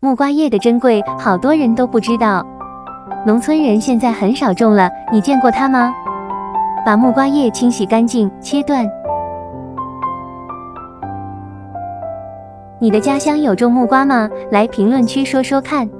木瓜叶的珍贵好多人都不知道。农村人现在很少种了你见过它吗？把木瓜叶清洗干净切断。你的家乡有种木瓜吗？来评论区说说看。